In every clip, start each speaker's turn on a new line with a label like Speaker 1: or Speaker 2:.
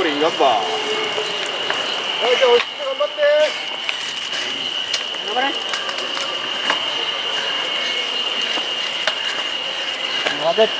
Speaker 1: これいい頑張はいじゃあおいしく頑張って。頑張れ。頑張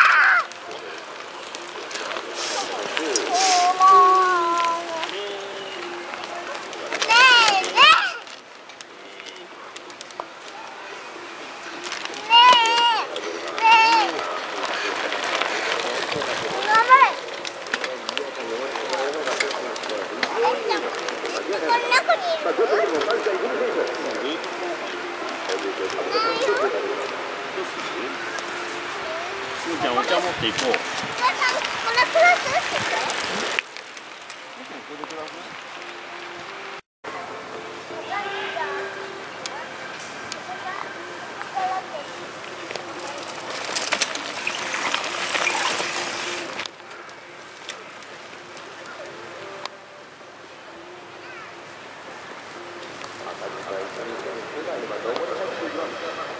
Speaker 2: Thank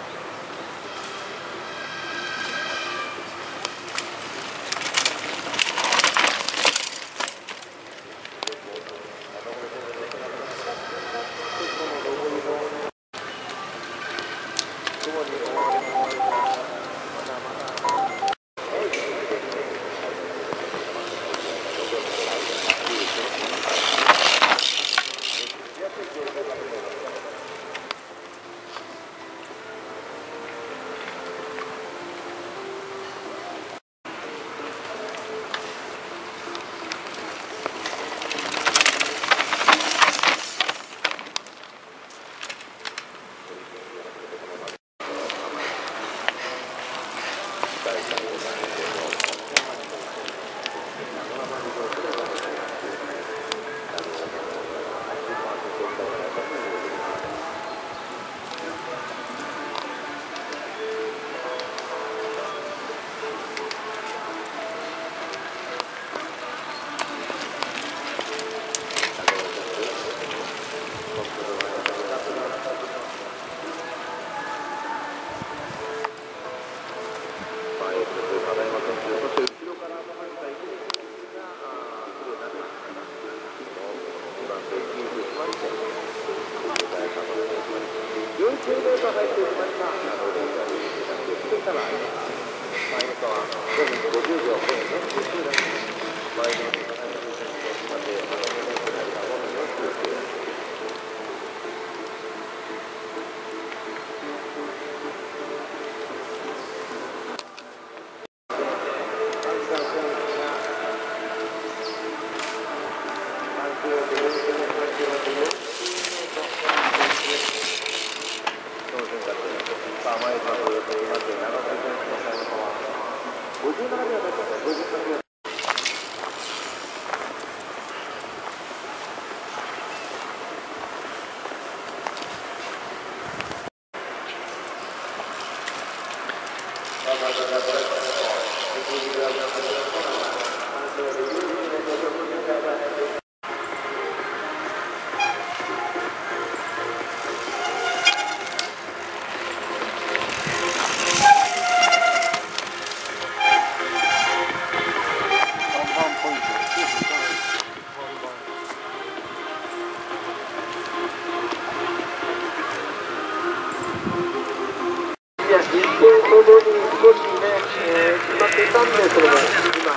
Speaker 2: 今名それも今、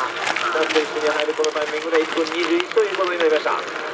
Speaker 2: 3に入るこのタイミングで1分21ということになりました。